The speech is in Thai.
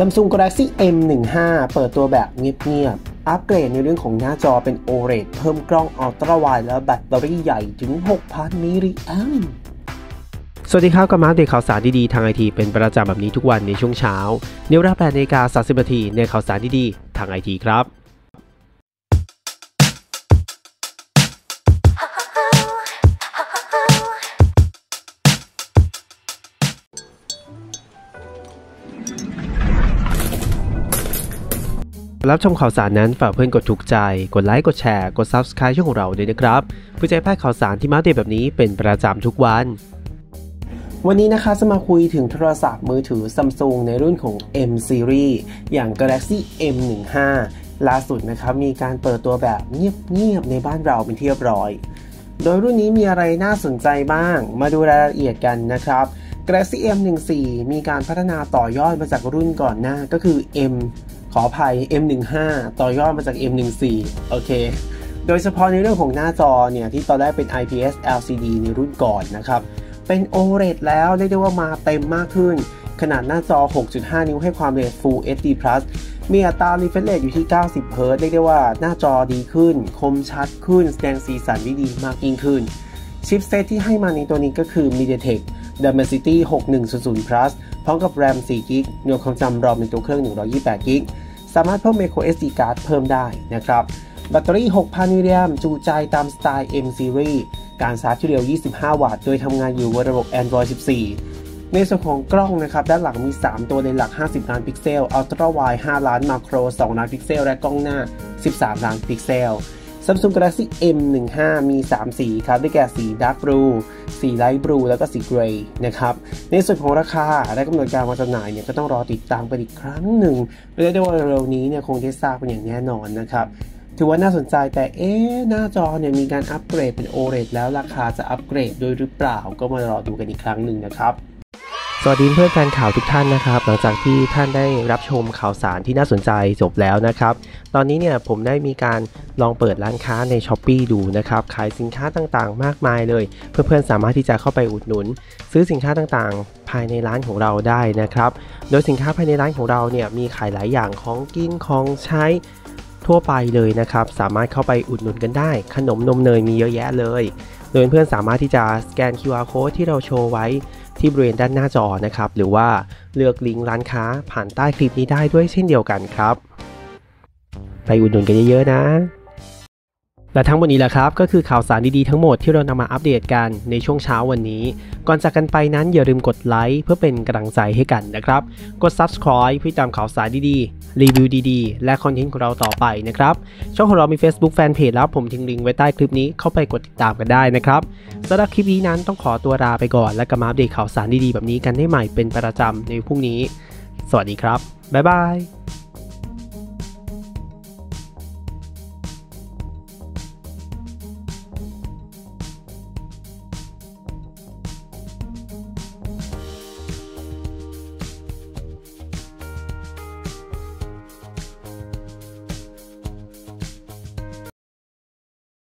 Samsung Galaxy M15 เปิดตัวแบบเงียบๆ อัปเกรดในเรื่องของหน้าจอเป็น OLED เพิ่มกล้องอัลตร้าไวด์และแบตเตอรี่ใหญ่ถึง 6,000 มิลลิแอมป์สวัสดีครับกับมาเดตข่าวสารดีๆ ทางไอทีเป็นประจำแบบนี้ทุกวันในช่วงเช้า เนเวรา8นาฬิกา30นาทีในข่าวสารดีๆ ทางไอทีครับ รับชมข่าวสารนั้นฝากเพื่อนกดถูกใจ กดไลค์ กดแชร์ กด Subscribe ช่องของเราด้วยนะครับเพื่อจะพลาดข่าวสารที่มาเดตแบบนี้เป็นประจำทุกวัน วันนี้นะคะจะมาคุยถึงโทรศัพท์มือถือ Samsung ในรุ่นของ M Series อย่าง Galaxy M15 ล่าสุดนะครับมีการเปิดตัวแบบเงียบๆในบ้านเราเป็นที่เรียบร้อย โดยรุ่นนี้มีอะไรน่าสนใจบ้าง มาดูรายละเอียดกันนะครับ Galaxy M14 มีการพัฒนาต่อยอดมาจากรุ่นก่อนหน้าก็คือ M ออภัย M15 ต่อยอดมาจาก M14 โอเค โดยเฉพาะในเรื่องของหน้าจอเนี่ยที่ตอนแรกเป็น IPS LCD ในรุ่นก่อนนะครับ เป็น OLED แล้วเรียกได้ว่ามาเต็มมากขึ้น ขนาดหน้าจอ 6.5 นิ้วให้ความเร็ว Full HD Plus มีอัตรา refresh rate อยู่ที่ 90 Hz เรียกได้ว่าหน้าจอดีขึ้น คมชัดขึ้น แสดงสีสันได้ดีมากยิ่งขึ้น ชิปเซตที่ให้มาในตัวนี้ก็คือ MediaTek Dimensity 6100 Plus พร้อมกับ RAM 4 GB หน่วยความจำ ROM ในตัวเครื่อง 128 GB สามารถเพิ่ม micro SD card เพิ่มได้นะครับ แบตเตอรี่ 6,000 มิลลิแอมป์จุใจตามสไตล์ M series การชาร์จที่เร็ว 25 วัตต์ โดยทำงานอยู่บนระบบ Android 14 ในส่วนของกล้องนะครับ ด้านหลังมี 3 ตัวเลนส์หลัก 50 ล้านพิกเซล Ultrawide 5ล้าน Macro 2 ล้านพิกเซล และกล้องหน้า 13 ล้านพิกเซล Samsung Galaxy M15 มี 3 สีครับ ได้แก่สี Dark Blue สี Light Blue แล้วก็สี Gray นะครับ ในส่วนของราคาและกำหนดการวางจำหน่ายเนี่ยก็ต้องรอติดตามกันอีกครั้งหนึ่งเรียกได้ว่าเร็วนี้เนี่ยคงได้ทราบเป็นอย่างแน่นอนนะครับถือว่าน่าสนใจแต่เอ๊หน้าจอเนี่ยมีการอัปเกรดเป็น OLED แล้วราคาจะอัปเกรดด้วยหรือเปล่าก็มารอดูกันอีกครั้งหนึ่งนะครับ สวัสดีเพื่อนแฟนข่าวทุกท่านนะครับ หลังจากที่ท่านได้รับชมข่าวสารที่น่าสนใจจบแล้วนะครับ ตอนนี้เนี่ยผมได้มีการลองเปิดร้านค้าใน s h อ p e e ดูนะครับ ขายสินค้าต่างๆ มากมายเลย เพื่อนๆสามารถที่จะเข้าไปอุดหนุน ซื้อสินค้าต่างๆ ภายในร้านของเราได้นะครับ โดยสินค้าภายในร้านของเราเนี่ยมีขายหลายอย่างของกินของใช้ทั่วไปเลยนะครับ สามารถเข้าไปอุดหนุนกันได้ ขนมนมเนยมีเยอะแยะเลย โดยเพื่อนสามารถที่จะสแกน QR code ที่เราโชว์ไว้ ที่บริเวณด้านหน้าจอนะครับ หรือว่าเลือกลิงก์ร้านค้าผ่านใต้คลิปนี้ได้ด้วยเช่นเดียวกันครับ ไปอุดหนุนกันเยอะๆนะและทั้งหมดนี้แหละครับ ก็คือข่าวสารดีๆทั้งหมดที่เรานำมาอัปเดตกันในช่วงเช้าวันนี้ ก่อนจากกันไปนั้นอย่าลืมกดไลค์เพื่อเป็นกำลังใจให้กันนะครับ กด subscribe เพื่อตามข่าวสารดีๆ รีวิวดีๆ และคอนเทนต์ของเราต่อไปนะครับ ช่องของเรามี Facebook Fanpage แล้วผมทิ้งลิงก์ไว้ใต้คลิปนี้เข้าไปกดติดตามกันได้นะครับสำหรับคลิปนี้นั้นต้องขอตัวลาไปก่อน และกลับมาอัปเดตข่าวสารดีๆแบบนี้กันได้ใหม่เป็นประจำในพรุ่งนี้ สวัสดีครับบ๊ายบาย